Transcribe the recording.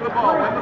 The ball. Win the